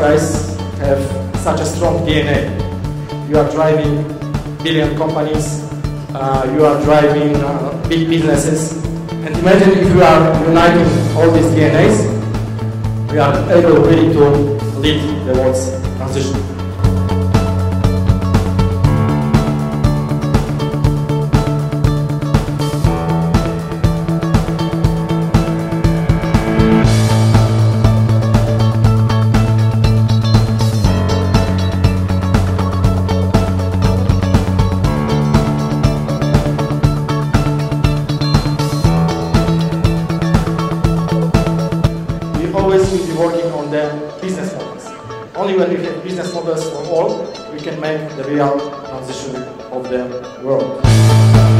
guys have such a strong DNA. You are driving billion companies, uh, you are driving uh, big businesses, and imagine if we are uniting all these DNAs, we are able really to lead the world's transition. We will be working on the business models. Only when we have business models for all, we can make the real transition of the world.